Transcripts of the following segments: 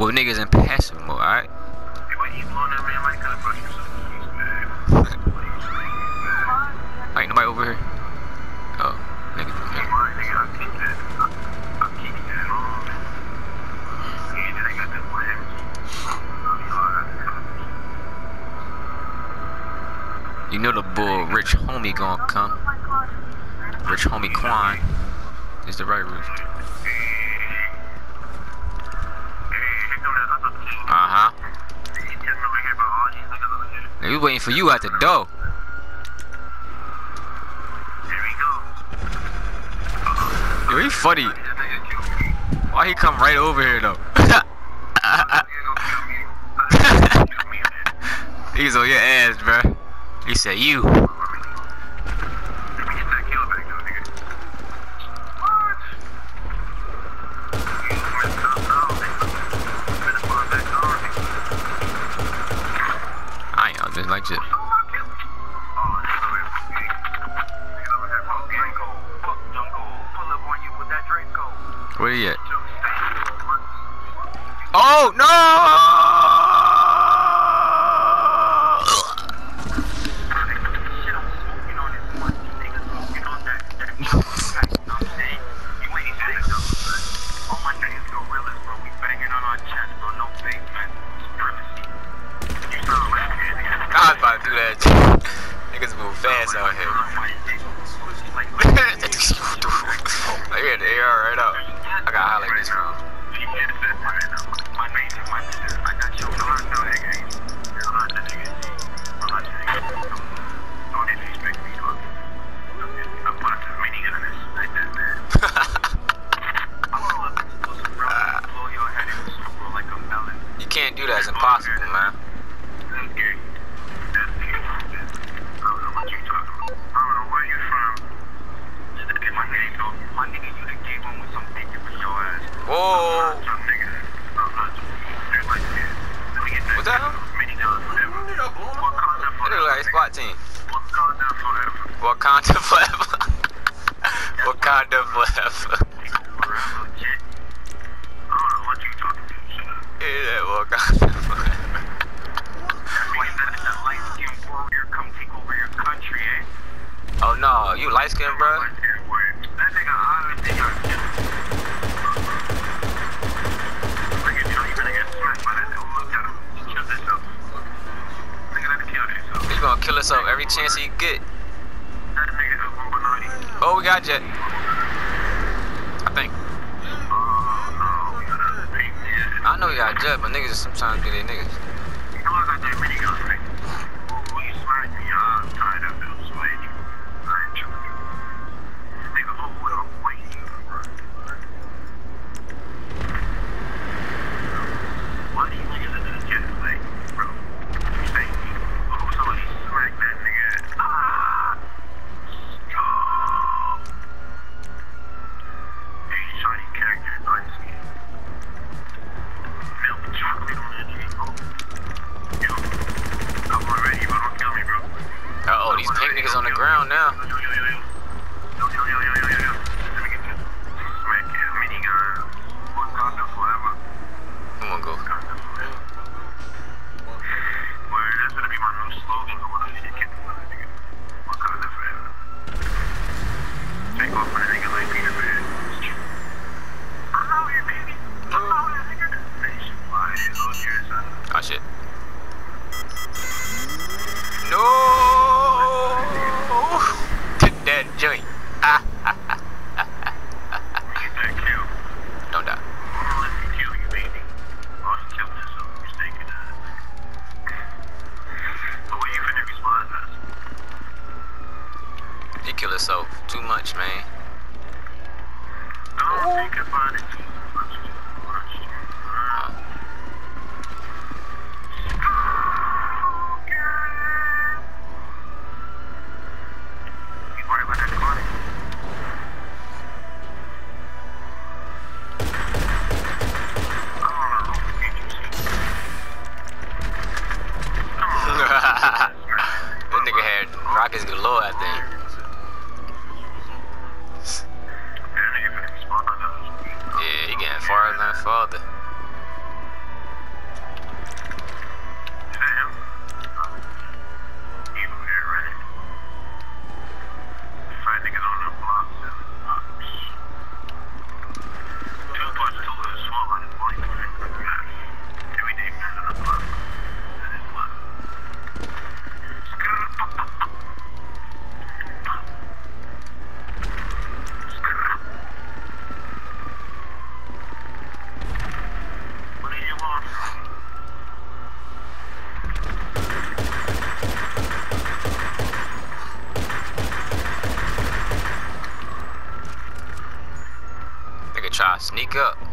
Well, niggas in passive mode, alright? Ain't nobody over here. Oh, nigga. You know the bull, rich homie gonna come. Rich homie Quan is the right route. Uh huh. We waiting for you at the door. Yo, he funny. Why he come right over here though? He's on your ass, bruh. He said you. I ain't gonna kill us up every chance he get. Oh, we got jet. I think. I know we got jet, but niggas just sometimes get their niggas. Uh speak up.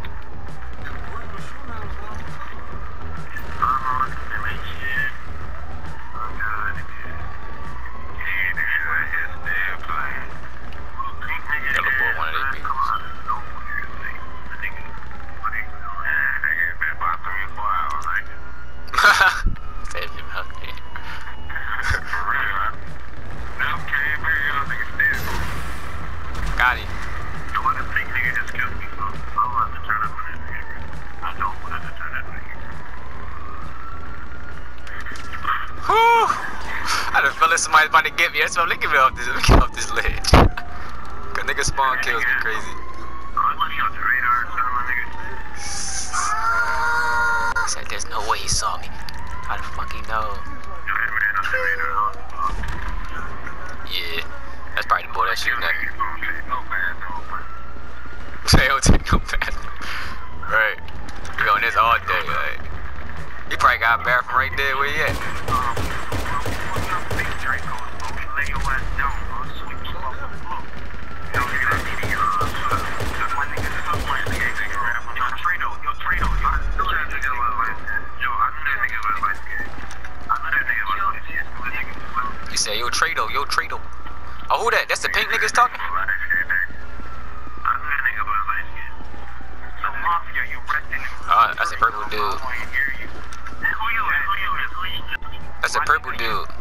About to get me. That's why let me get off this, let me get off this ledge. Cause nigga spawn kills me crazy. I said, there's no way he saw me. How the fuck he know? Yeah, that's probably the boy that shooting at me. Say, don't take no bathroom. Right. We on this all day, like. He probably got a bathroom right there where he at. Oh, that's the pink niggas talking? Ah, that's a purple dude.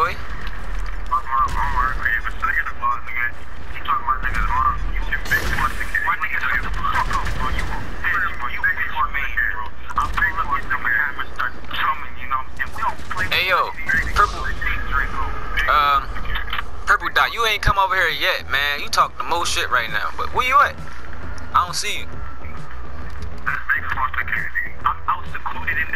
boy? Hey yo, purple, um, purple dot. You ain't come over here yet, man. You talk the most shit right now. But where you at? I don't see you.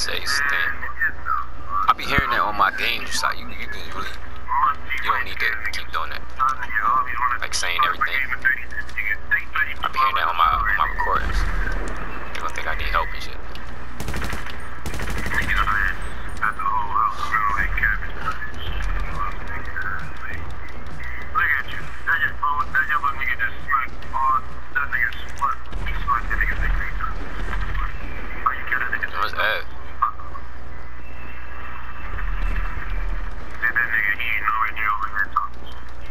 Say stink. I be hearing that on my game. Just like you, you can really, you don't need to keep doing that. Like saying everything. I be hearing that on my on my. People think I need help and shit.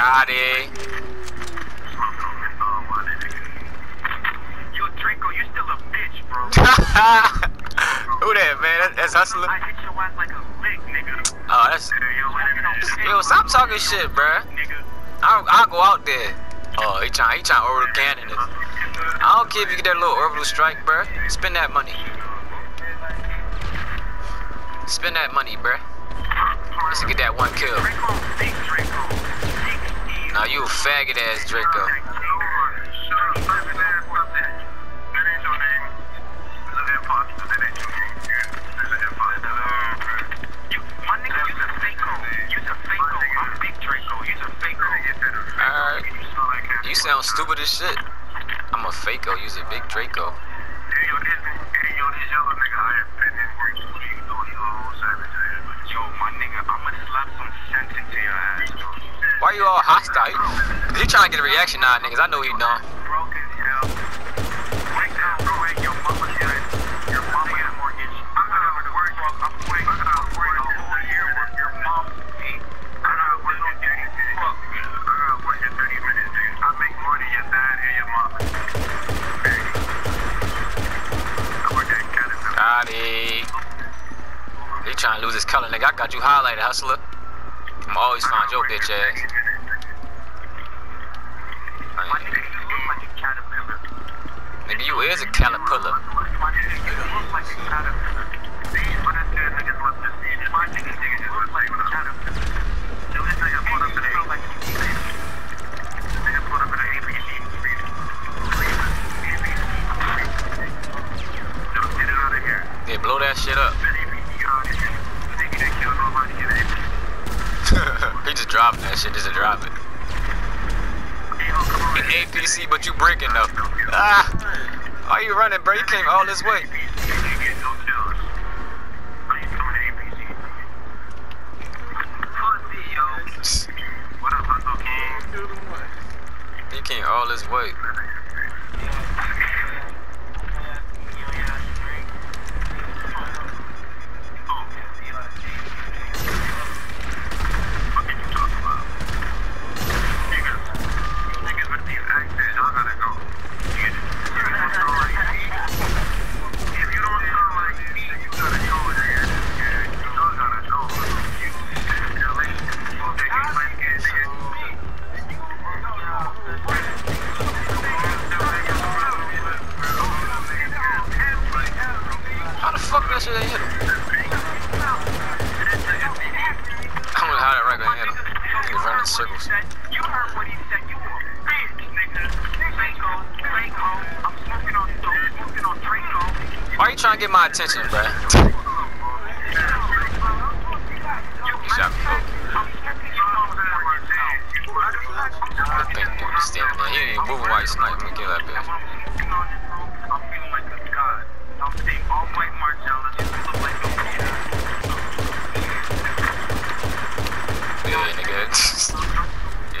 Got it. You Draco, you still a bitch, bro. Who that, man? That, that's Hustler? I hit your ass like a lick, nigga. Oh, that's. Yo, stop talking shit, bruh. I'll, I'll go out there. Oh, he trying, he trying to orbital cannon. I don't care if you get that little orbital strike, bruh. Spend that money. Spend that money, bruh. Let's get that one kill. Faggot ass Draco. You sound stupid as shit. I'm a faker. Use a big Draco. Yo, my nigga, I'ma slap some sense into your ass. Why you all hostile? He, trying to get a reaction out niggas. I know he done. broke as hell. Right now, bro, and your mama got your mama got mortgage. I'm gonna work. I'm going. I'm gonna work a whole year with your mom's feet. I gotta work your daddy. Fuck. I gotta work your 30 minutes, dude. I make more than your dad and your mom. I work at Caterpillar. Got it. He trying to lose his color, nigga. I got you highlighted, hustler. I'm always find your bitch ass. Nigga, you is a caterpillar. Yeah, blow that shit up. he just dropping that shit just drop it. Come APC, but you breaking though. Ah! Why you running, bro? You came all this way. APC, you all this kills. Yeah, moving white snipe. Let me get that bitch.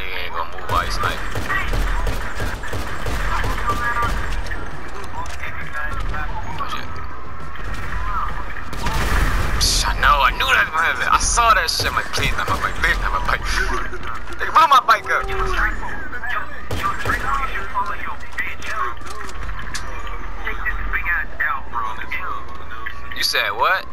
Ain't gonna move white snipe. I saw that shit. I'm like, please not my bike. Please not my bike. Nigga, put my bike up. You said what?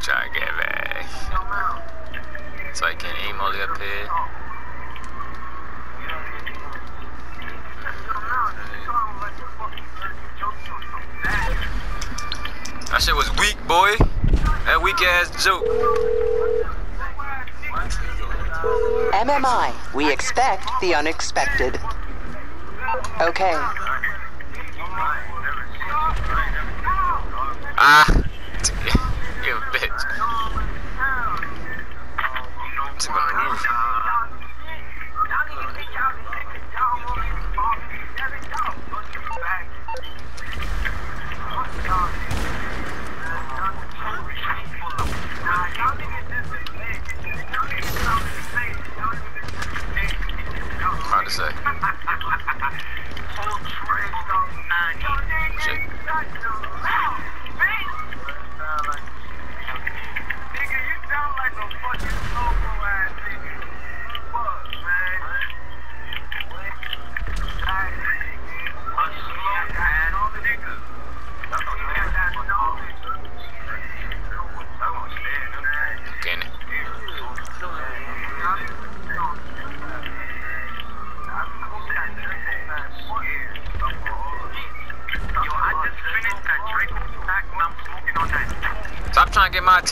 Try to get back. So I can aim all the way up here. Weak, boy. That weak ass joke. MMI, we expect the unexpected. Okay, Ah.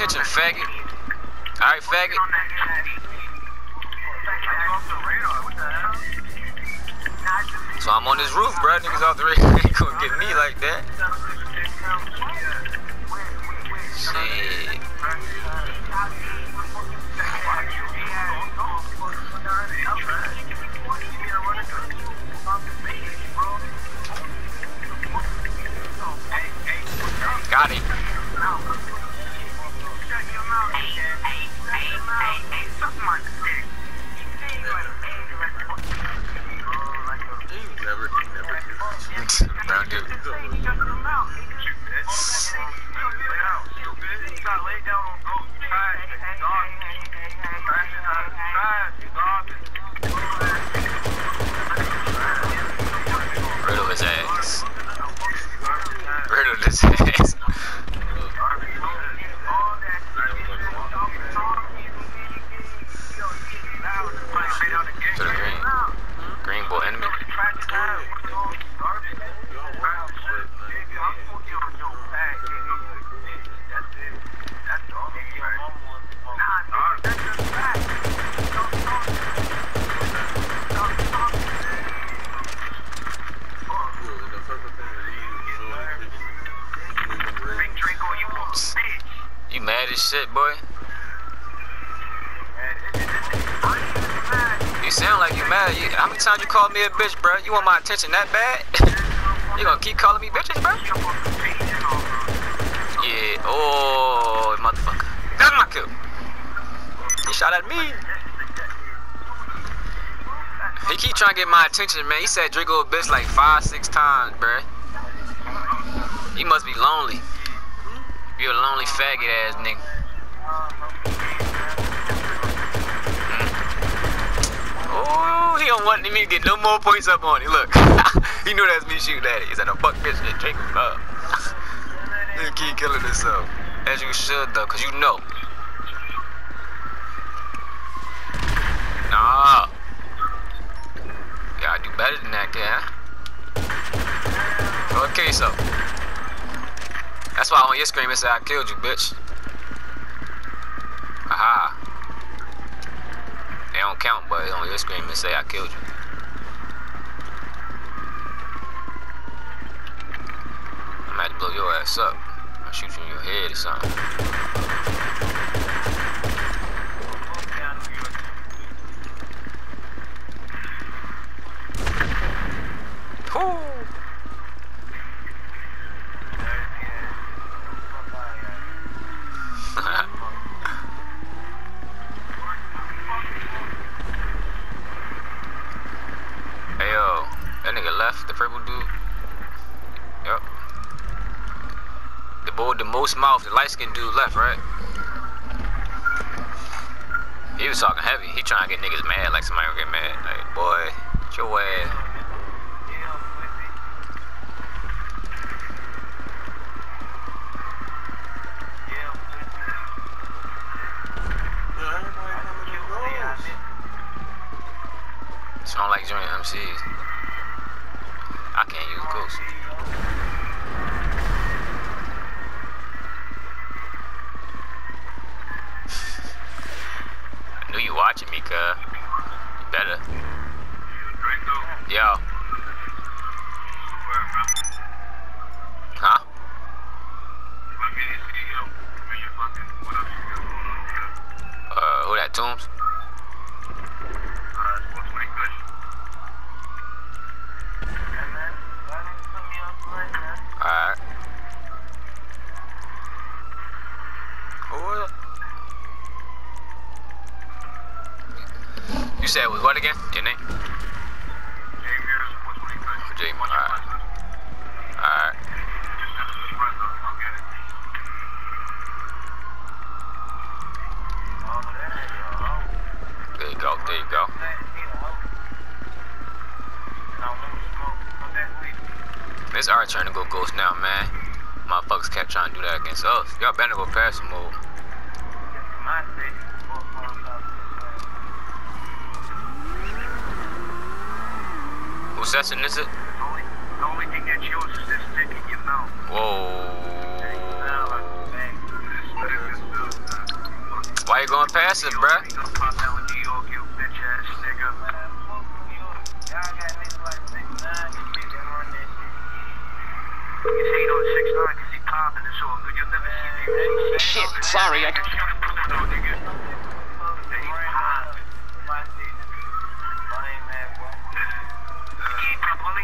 Attention, faggot. Shit, boy? You sound like you mad. You, how many times you called me a bitch, bro? You want my attention that bad? you gonna keep calling me bitches, bro? Yeah. Oh, motherfucker. That's my kill. He shot at me. He keep trying to get my attention, man. He said Draco a bitch like five, six times, bruh. He must be lonely. You a lonely faggot ass nigga. Oh, he don't want me to get no more points up on it. Look, he know that's me shooting at it. He said, "A fuck bitch that Draco up." He keep killing himself, as you should though, cause you know. Nah. Gotta do better than that. Huh? Okay, so. That's why on your screen it said I killed you, bitch. Aha. They don't count, but on your screen it say I killed you. I'm about to blow your ass up. I'll shoot you in your head or something. Boy with the most mouth, the light skinned dude left, right? He was talking heavy. He trying to get niggas mad like somebody will get mad. Like, boy, get your ass. Sound like joining MCs. I can't use ghosts. I knew you watching me, cuz. You better. Yo. Huh? Uh, who that, Toombs? Alright. Who was it? You said was what again? Your name? Jamie. Alright. Uh, Alright. Uh, there you go. There you go. This art trying to go ghost now, man. Motherfuckers kept trying to do that against us. Y'all better go past some mode. Is it? The only thing that's yours is this stick in your mouth. Whoa. Why you going past it, bruh? Shit, sorry, I... Let me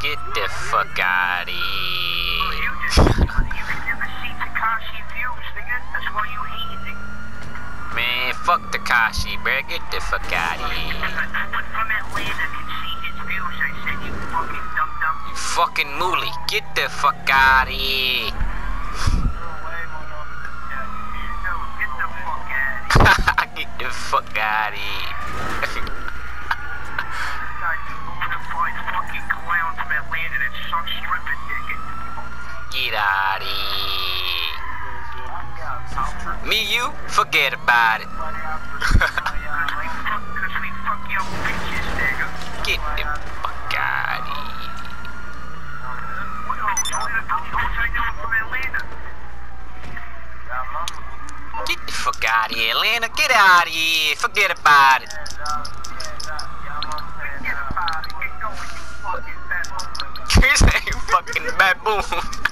get the fuck out of here. Man, fuck Takashi, bruh. Get the fuck out of here. You fucking mooly. Get the fuck out of here. Get the fuck out of here. Get out of here. Me, you, forget about it. Get the fuck out here. Get the fuck out of here, Atlanta. Get out of here. Forget about it. Fucking baboon.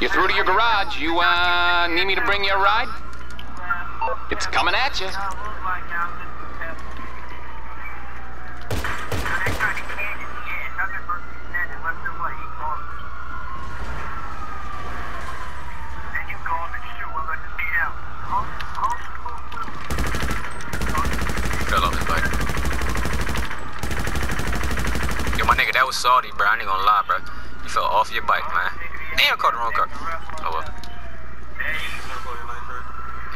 You're through to your garage. You, uh, need me to bring you a ride? It's coming at you. Fell off his bike. Yo, my nigga, that was salty, bro. I ain't gonna lie, bro. You fell off your bike, man. Damn, caught the wrong car. Oh well.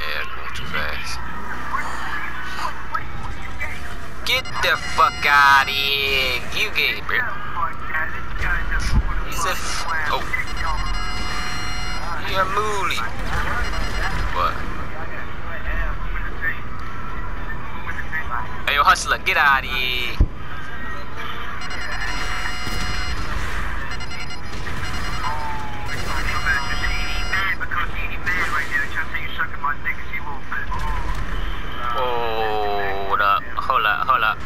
Yeah, going too fast. Get the fuck out of here. You gay, bro. He's a f- oh. You're mooly. What? Hey, yo, hustler, get out of here. Hold up. hold up.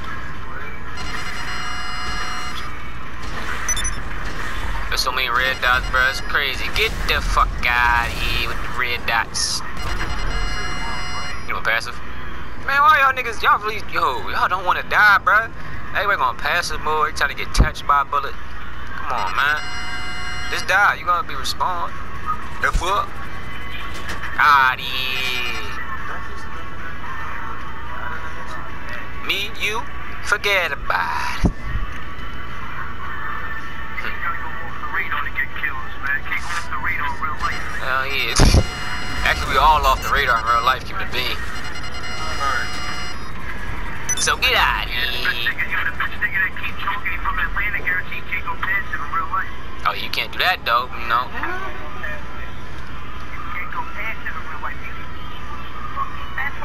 There's so many red dots, bro. It's crazy. Get the fuck out of here with the red dots. You know, passive? Man, why y'all niggas, y'all really, yo, y'all don't want to die, bro. Everybody gonna passive mode, trying to get touched by a bullet. Come on, man. Just die. You gonna be respawned. The fuck? Of. Me, you, forget about it. Hell yeah. Actually, we all off the radar in real life, keep it being. So get out of here. Oh, you can't do that though, no.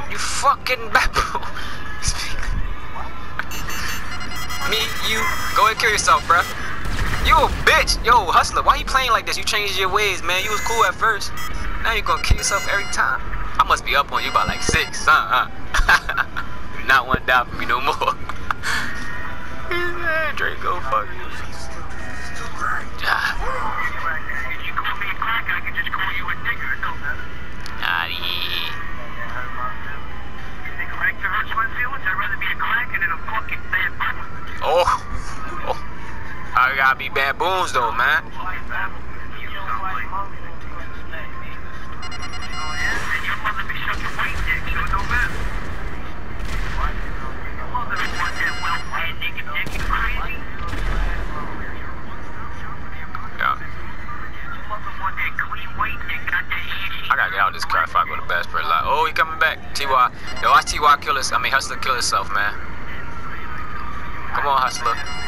You fucking baboon. Me, you, go and kill yourself, bruh. You a bitch. Yo, hustler, why you playing like this? You changed your ways, man. You was cool at first. Now you gonna kill yourself every time. I must be up on you by like six, huh? Not one die for me no more. Draco, fuck you. Ah, yeah. Oh. oh. I gotta be baboons though, man. I gotta get out of this car if I go to Bass Pro Lot. Oh, he coming back. T.Y. Yo, watch T.Y. kill us. I mean, Hustler kill himself, man. Come on, Hustler. Right.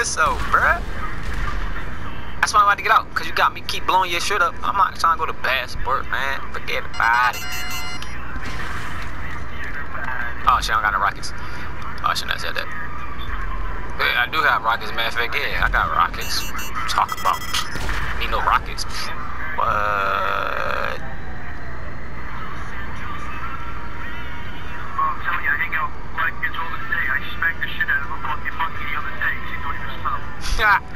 Yourself, bruh. That's why I'm about to get out, cause you got me keep blowing your shit up. I'm not trying to go to Passport, man. Forget about it. Oh shit, I don't got no rockets. Oh, I shouldn't have said that. Hey, I do have rockets, man. Fact, yeah, I got rockets. Talk about need no rockets. What? I'm telling you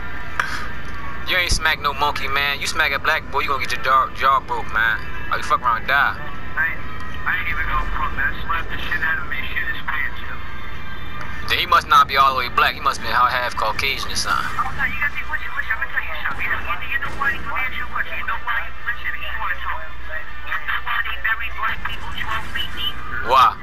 ain't smack no monkey, man. You smack a black boy, you gonna get your jaw, jaw broke, man. Or you fuck around and die. Then he must not be all the way black. He must be half Caucasian or something. Why?